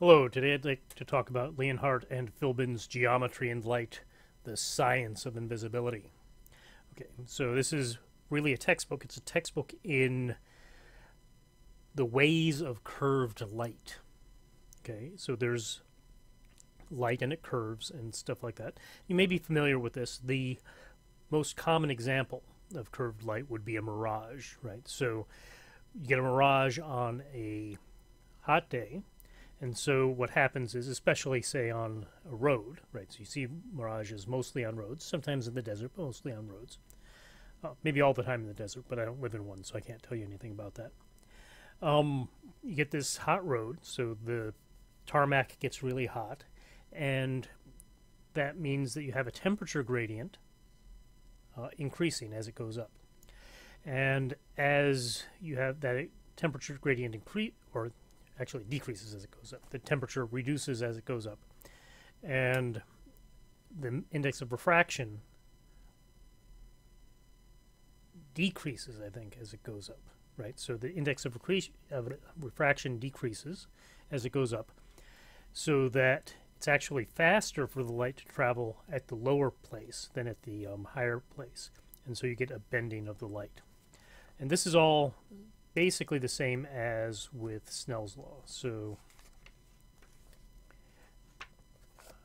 Hello, today I'd like to talk about Leonhardt and Philbin's Geometry and Light, the Science of Invisibility. Okay, so this is really a textbook. It's a textbook in the ways of curved light. Okay, so there's light and it curves and stuff like that. You may be familiar with this. The most common example of curved light would be a mirage, right? So you get a mirage on a hot day and so what happens is, especially say on a road, right? So you see mirages mostly on roads, sometimes in the desert, but mostly on roads. Uh, maybe all the time in the desert, but I don't live in one, so I can't tell you anything about that. Um, you get this hot road, so the tarmac gets really hot, and that means that you have a temperature gradient uh, increasing as it goes up. And as you have that temperature gradient increase, or actually decreases as it goes up. The temperature reduces as it goes up. And the index of refraction decreases, I think, as it goes up, right? So the index of, of refraction decreases as it goes up so that it's actually faster for the light to travel at the lower place than at the um, higher place. And so you get a bending of the light. And this is all basically the same as with Snell's law. So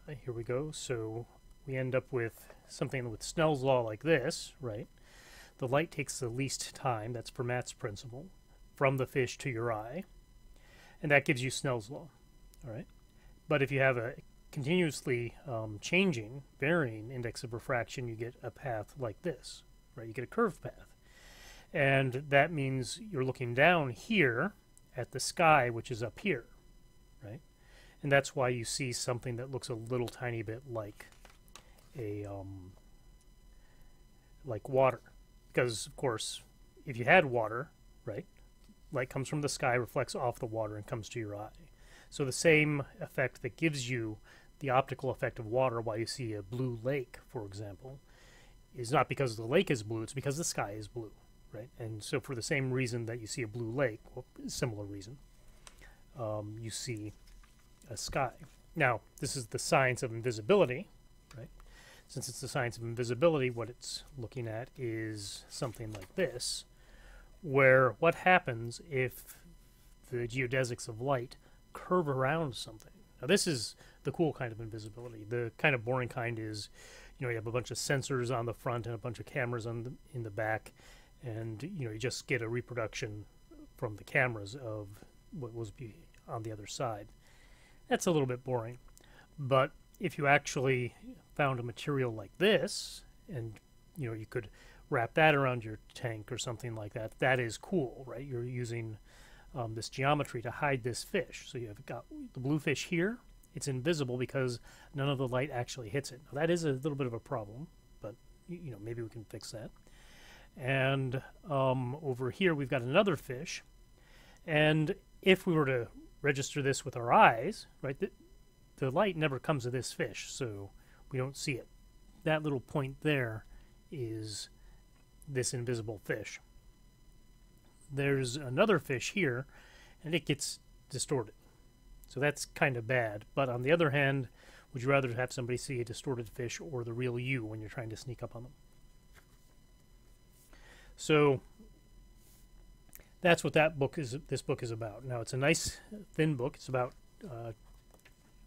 uh, here we go. So we end up with something with Snell's law like this, right? The light takes the least time, that's Fermat's principle, from the fish to your eye. And that gives you Snell's law, all right? But if you have a continuously um, changing, varying index of refraction, you get a path like this, right? You get a curved path. And that means you're looking down here at the sky, which is up here, right? And that's why you see something that looks a little tiny bit like a um, like water. Because of course, if you had water, right, light comes from the sky, reflects off the water, and comes to your eye. So the same effect that gives you the optical effect of water, why you see a blue lake, for example, is not because the lake is blue; it's because the sky is blue right? And so for the same reason that you see a blue lake, well, similar reason, um, you see a sky. Now, this is the science of invisibility, right? Since it's the science of invisibility, what it's looking at is something like this, where what happens if the geodesics of light curve around something? Now, this is the cool kind of invisibility. The kind of boring kind is, you know, you have a bunch of sensors on the front and a bunch of cameras on the, in the back, and you know you just get a reproduction from the cameras of what was on the other side. That's a little bit boring, but if you actually found a material like this, and you know you could wrap that around your tank or something like that, that is cool, right? You're using um, this geometry to hide this fish. So you have got the blue fish here. It's invisible because none of the light actually hits it. Now that is a little bit of a problem, but you know maybe we can fix that. And um, over here we've got another fish. And if we were to register this with our eyes, right, the, the light never comes to this fish, so we don't see it. That little point there is this invisible fish. There's another fish here, and it gets distorted. So that's kind of bad. But on the other hand, would you rather have somebody see a distorted fish or the real you when you're trying to sneak up on them? So that's what that book is. This book is about. Now it's a nice thin book. It's about uh,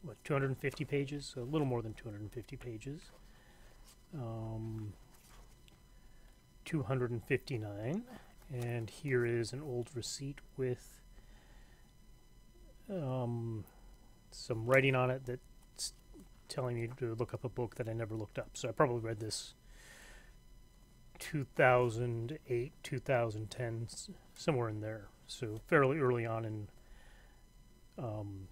what 250 pages, a little more than 250 pages. Um, 259, and here is an old receipt with um, some writing on it that's telling me to look up a book that I never looked up. So I probably read this 2008, 2010, somewhere in there. So fairly early on in um,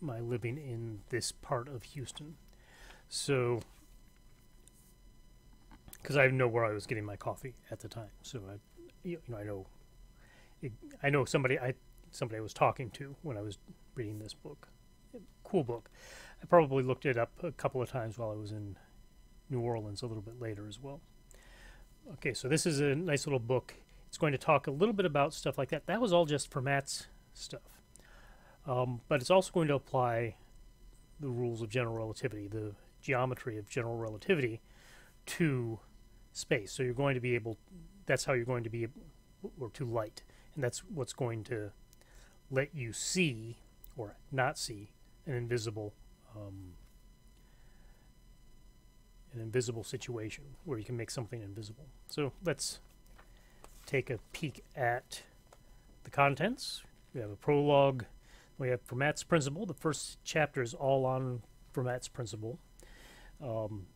my living in this part of Houston. So, because I know where I was getting my coffee at the time, so I, you know, I know, I know somebody I somebody I was talking to when I was reading this book. Cool book. I probably looked it up a couple of times while I was in New Orleans a little bit later as well. Okay, so this is a nice little book. It's going to talk a little bit about stuff like that. That was all just Fermat's stuff. Um, but it's also going to apply the rules of general relativity, the geometry of general relativity, to space. So you're going to be able, that's how you're going to be, or to light. And that's what's going to let you see or not see an invisible um, an invisible situation where you can make something invisible. So let's take a peek at the contents. We have a prologue. We have Fermat's principle. The first chapter is all on Fermat's principle. Um,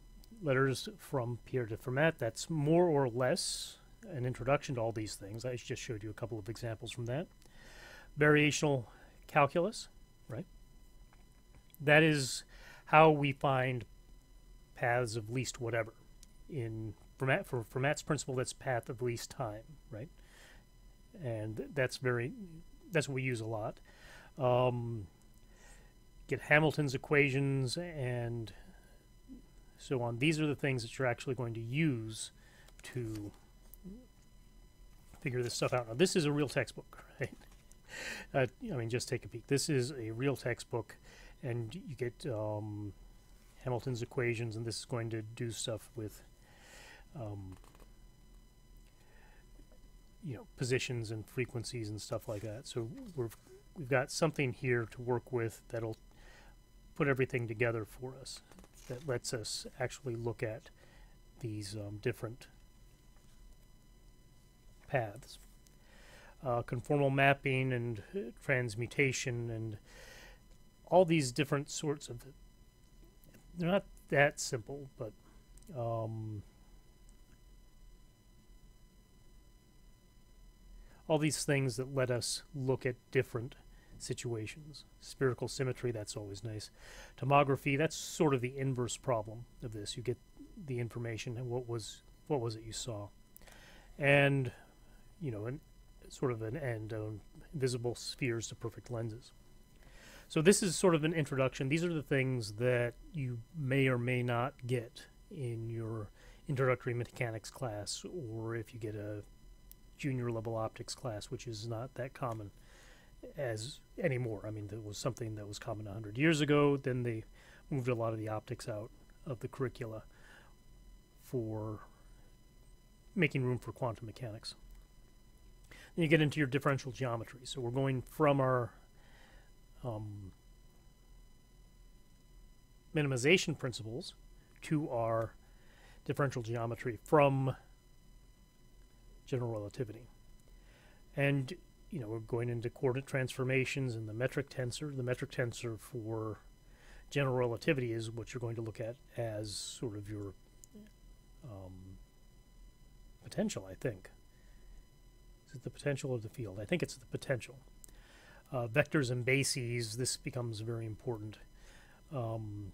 letters from Pierre de Fermat. That's more or less an introduction to all these things. I just showed you a couple of examples from that. Variational calculus, right? That is how we find paths of least whatever. In Fermat, for Fermat's principle, that's path of least time, right? And that's very that's what we use a lot. Um, get Hamilton's equations and so on. These are the things that you're actually going to use to figure this stuff out. Now, this is a real textbook, right? Uh, I mean, just take a peek. This is a real textbook, and you get um, Hamilton's equations, and this is going to do stuff with, um, you know, positions and frequencies and stuff like that. So we're we've got something here to work with that'll put everything together for us. That lets us actually look at these um, different paths. Uh, conformal mapping and transmutation and all these different sorts of they're not that simple, but um, all these things that let us look at different situations. Spherical symmetry, that's always nice. Tomography, that's sort of the inverse problem of this. You get the information and what was what was it you saw, and you know, an, sort of an end on visible spheres to perfect lenses. So this is sort of an introduction. These are the things that you may or may not get in your introductory mechanics class, or if you get a junior level optics class, which is not that common as anymore. I mean, that was something that was common 100 years ago. Then they moved a lot of the optics out of the curricula for making room for quantum mechanics. Then you get into your differential geometry. So we're going from our um, minimization principles to our differential geometry from general relativity. And, you know, we're going into coordinate transformations and the metric tensor. The metric tensor for general relativity is what you're going to look at as sort of your um, potential, I think. Is it the potential of the field? I think it's the potential uh, vectors and bases, this becomes very important. Um,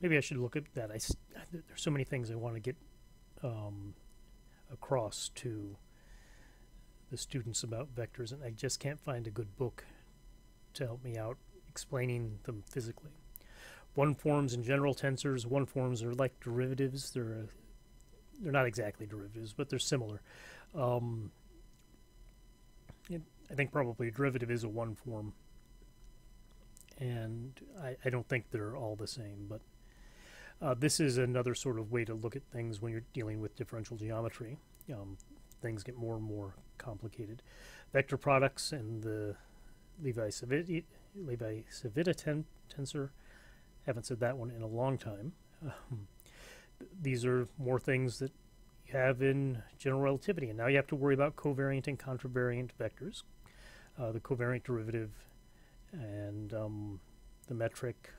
maybe I should look at that. I, there's so many things I want to get um, across to the students about vectors, and I just can't find a good book to help me out explaining them physically. One forms and general tensors. One forms are like derivatives. They're a, they're not exactly derivatives, but they're similar. Um, I think probably a derivative is a one form. And I, I don't think they're all the same, but uh, this is another sort of way to look at things when you're dealing with differential geometry. Um, things get more and more complicated. Vector products and the Levi-Civita Levi ten tensor. Haven't said that one in a long time. Um, these are more things that you have in general relativity, and now you have to worry about covariant and contravariant vectors uh, the covariant derivative and um, the metric.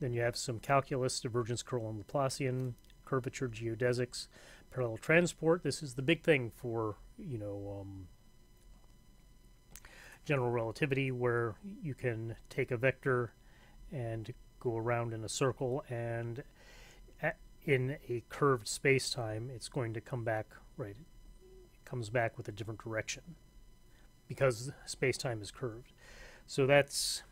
Then you have some calculus, divergence curl and Laplacian, curvature, geodesics, parallel transport. This is the big thing for, you know, um, general relativity where you can take a vector and go around in a circle and in a curved space-time it's going to come back right it comes back with a different direction because space-time is curved. So that's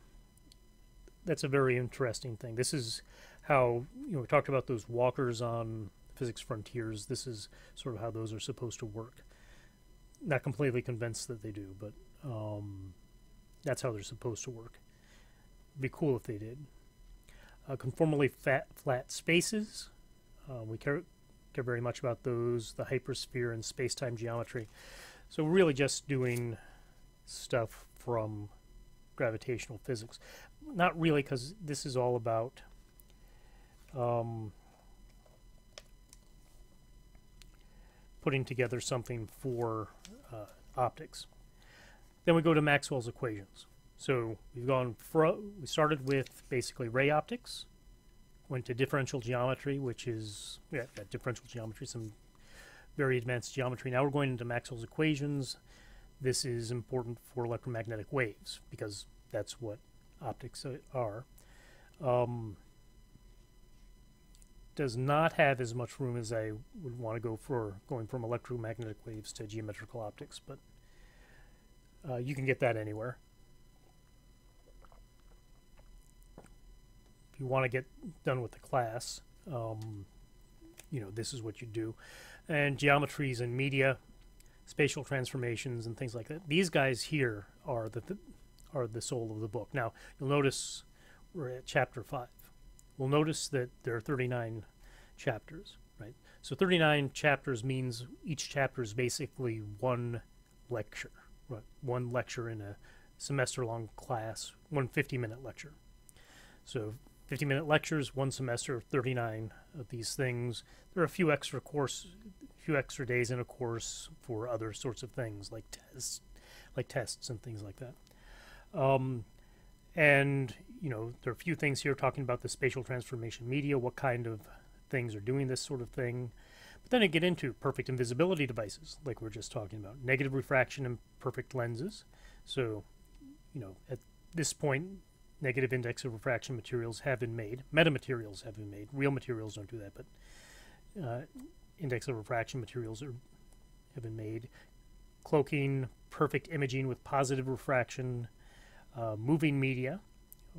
that's a very interesting thing. This is how you know we talked about those walkers on physics frontiers. This is sort of how those are supposed to work. Not completely convinced that they do, but um, That's how they're supposed to work. Be cool if they did. Uh, conformally fat, flat spaces. Uh, we care, care very much about those, the hypersphere and space-time geometry. So we're really just doing stuff from gravitational physics. Not really, because this is all about um, putting together something for uh, optics. Then we go to Maxwell's equations. So we've gone fro we started with basically ray optics, went to differential geometry, which is yeah, differential geometry, some very advanced geometry. Now we're going into Maxwell's equations. This is important for electromagnetic waves because that's what optics are. Um, does not have as much room as I would want to go for going from electromagnetic waves to geometrical optics, but uh, you can get that anywhere. If you want to get done with the class, um, you know, this is what you do. And geometries and media, spatial transformations and things like that. These guys here are the th are the soul of the book. Now, you'll notice we're at chapter 5. We'll notice that there are 39 chapters, right? So 39 chapters means each chapter is basically one lecture, right? One lecture in a semester-long class, one 50-minute lecture. So 50-minute lectures, one semester, 39 of these things. There are a few extra course, few extra days in a course for other sorts of things like tests, like tests and things like that. Um, and, you know, there are a few things here talking about the spatial transformation media, what kind of things are doing this sort of thing. But then I get into perfect invisibility devices, like we are just talking about, negative refraction and perfect lenses. So, you know, at this point, negative index of refraction materials have been made. Metamaterials have been made. Real materials don't do that, but uh, index of refraction materials are, have been made. Cloaking, perfect imaging with positive refraction, uh, moving media,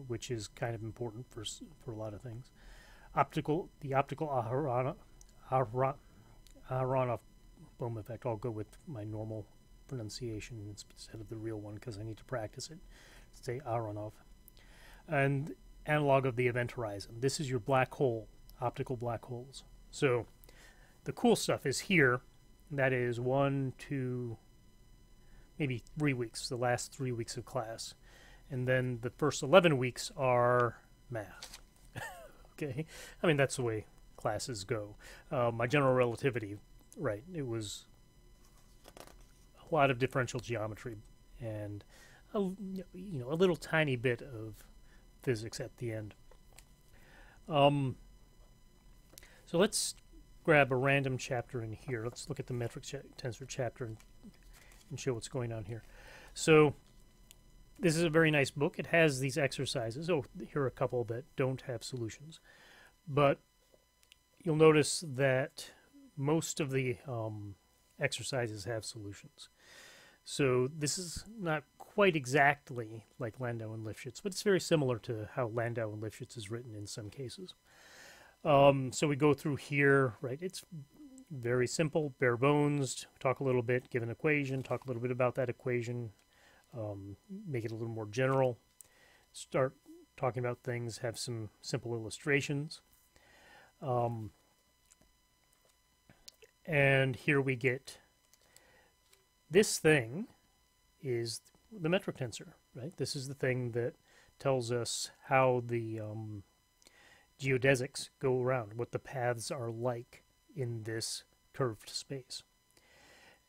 which is kind of important for for a lot of things. Optical, the optical Aharonov, Aharonov Bohm effect. I'll go with my normal pronunciation instead of the real one because I need to practice it. Say Aharonov. And analog of the event horizon. This is your black hole, optical black holes. So the cool stuff is here. That is one, two, maybe three weeks, the last three weeks of class and then the first 11 weeks are math. okay? I mean, that's the way classes go. Uh, my general relativity, right, it was a lot of differential geometry and, a, you know, a little tiny bit of physics at the end. Um, so let's grab a random chapter in here. Let's look at the metric ch tensor chapter and, and show what's going on here. So this is a very nice book. It has these exercises. Oh, here are a couple that don't have solutions. But you'll notice that most of the um, exercises have solutions. So this is not quite exactly like Landau and Lifshitz, but it's very similar to how Landau and Lifshitz is written in some cases. Um, so we go through here, right? It's very simple, bare bones. Talk a little bit, give an equation, talk a little bit about that equation, um, make it a little more general, start talking about things, have some simple illustrations. Um, and here we get this thing is the metric tensor, right? This is the thing that tells us how the um, geodesics go around, what the paths are like in this curved space.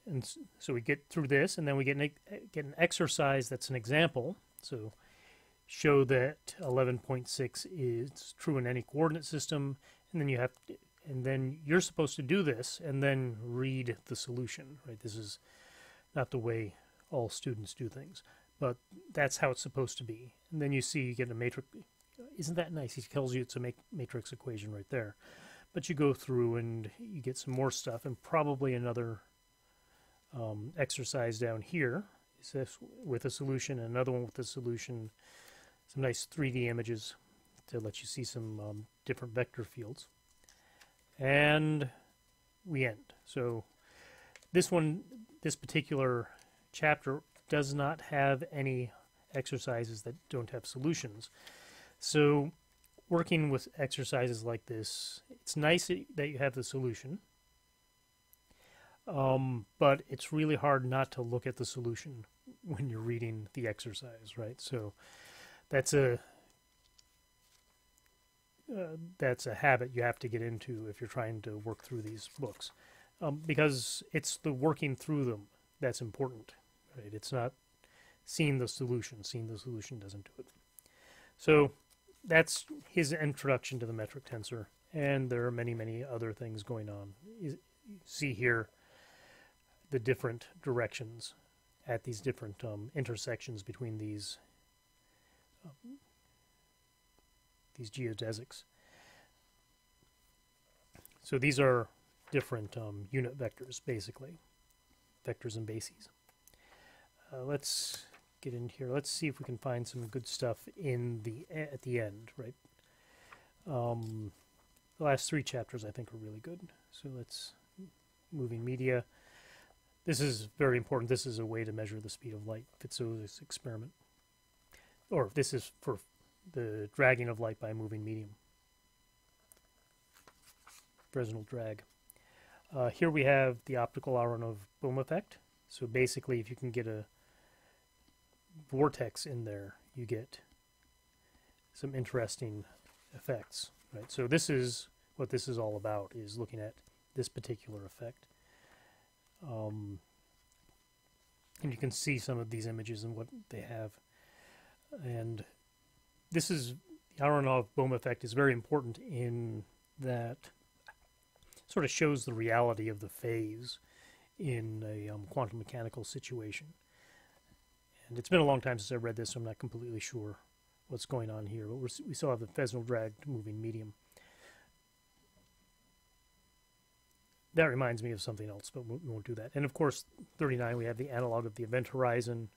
And so we get through this, and then we get an, uh, get an exercise that's an example. So show that 11.6 is true in any coordinate system, and then you have, to, and then you're supposed to do this, and then read the solution. Right? This is not the way all students do things, but that's how it's supposed to be. And then you see you get a matrix. Isn't that nice? He tells you it's a matrix equation right there. But you go through and you get some more stuff, and probably another um, exercise down here with a solution, and another one with a solution, some nice 3D images to let you see some um, different vector fields. And we end. So this one, this particular chapter does not have any exercises that don't have solutions. So, working with exercises like this, it's nice that you have the solution, um, but it's really hard not to look at the solution when you're reading the exercise, right? So, that's a uh, that's a habit you have to get into if you're trying to work through these books, um, because it's the working through them that's important, right? It's not seeing the solution. Seeing the solution doesn't do it. So that's his introduction to the metric tensor, and there are many, many other things going on. You see here the different directions at these different um, intersections between these um, these geodesics. So these are different um, unit vectors, basically, vectors and bases. Uh, let's get in here. Let's see if we can find some good stuff in the at the end, right? Um, the last three chapters I think are really good. So let's moving media. This is very important. This is a way to measure the speed of light. Fizeau's experiment, or this is for the dragging of light by a moving medium. Fresnel drag. Uh, here we have the optical Aharonov Bohm effect. So basically, if you can get a vortex in there, you get some interesting effects, right? So this is what this is all about, is looking at this particular effect. Um, and you can see some of these images and what they have. And this is, the Aharonov Bohm effect is very important in that sort of shows the reality of the phase in a um, quantum mechanical situation. And it's been a long time since I read this, so I'm not completely sure what's going on here. But we still have the Fresnel drag moving medium. That reminds me of something else, but we won't do that. And of course, 39, we have the analog of the event horizon.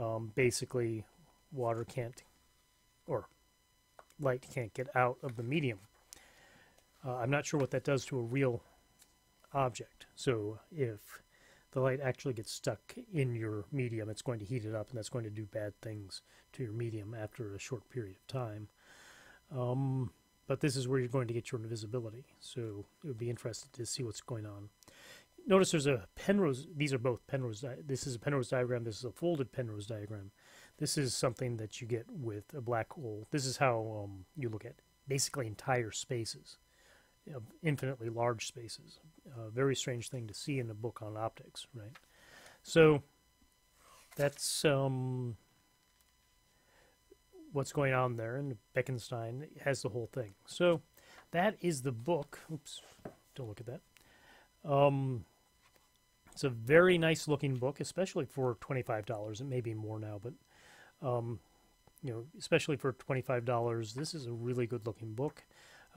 Um, basically, water can't, or light can't get out of the medium. Uh, I'm not sure what that does to a real object. So if the light actually gets stuck in your medium, it's going to heat it up, and that's going to do bad things to your medium after a short period of time. Um, but this is where you're going to get your invisibility, so it would be interesting to see what's going on. Notice there's a Penrose, these are both Penrose, this is a Penrose diagram, this is a folded Penrose diagram. This is something that you get with a black hole. This is how um, you look at basically entire spaces of infinitely large spaces. A very strange thing to see in a book on optics, right? So that's um, what's going on there, and Bekenstein has the whole thing. So that is the book. Oops, don't look at that. Um, it's a very nice looking book, especially for $25. It may be more now, but um, you know, especially for $25, this is a really good looking book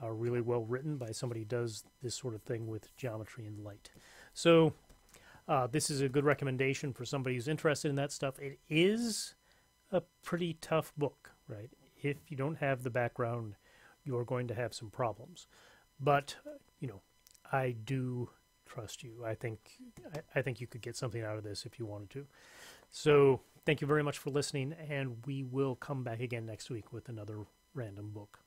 uh, really well written by somebody who does this sort of thing with geometry and light. So uh, this is a good recommendation for somebody who's interested in that stuff. It is a pretty tough book, right? If you don't have the background, you're going to have some problems. But you know, I do trust you. I think I, I think you could get something out of this if you wanted to. So thank you very much for listening, and we will come back again next week with another random book.